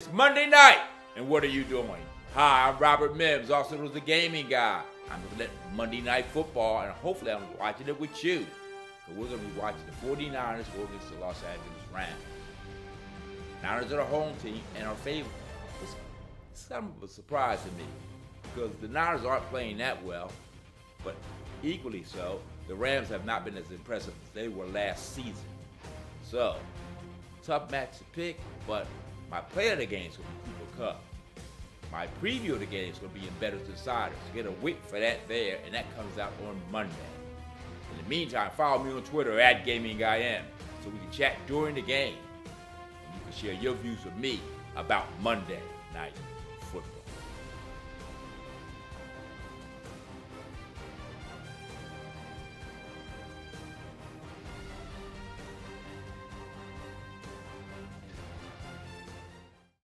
It's Monday night, and what are you doing? Hi, I'm Robert Mims, also known as the gaming guy. I'm looking at Monday Night Football, and hopefully I'm watching it with you. Because we're going to be watching the 49ers go against the Los Angeles Rams. Niners are the home team and our favorite. It's some of a surprise to me because the Niners aren't playing that well, but equally so, the Rams have not been as impressive as they were last season. So, tough match to pick, but my play of the game is going to be Cooper Kupp. My preview of the game is going to be in Bettors Insider. Get a week for that there, and that comes out on Monday. In the meantime, follow me on Twitter at GamingGuyM so we can chat during the game. And you can share your views with me about Monday night